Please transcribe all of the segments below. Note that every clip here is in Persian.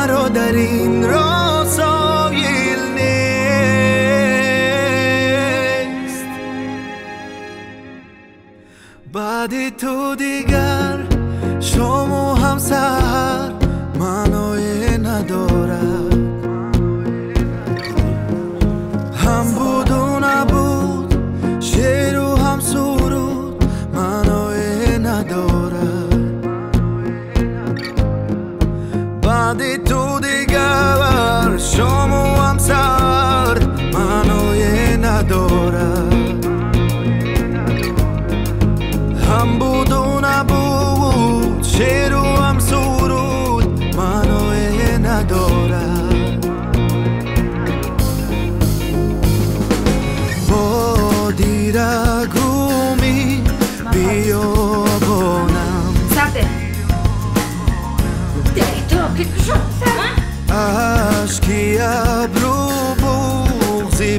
مرا در این را سایل نیست. بعد تو دیگر شما هم سهر معنای ندارد. هم بود و نبود شعر و هم سرود منوی ندارد. بعد pasar.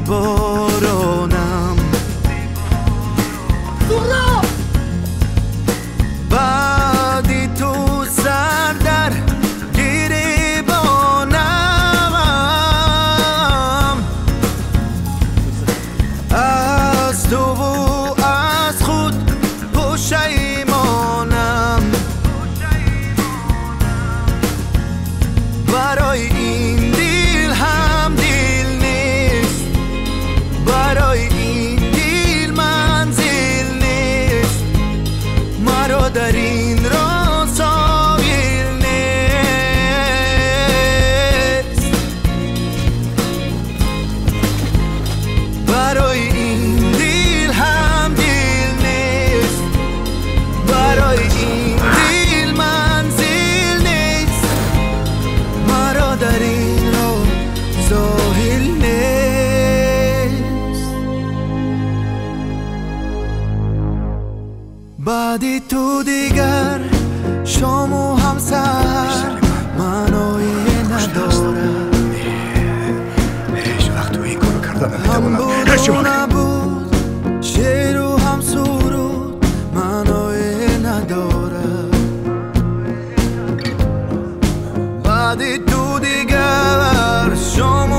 por بعدی تو دیگر شام و همسر منوی ندارم. هیچ وقت تو این کارو کردن نمی‌توانم هیچ وقت نبود شعر و هم سرود منایی نداره بعدی تو دیگر شام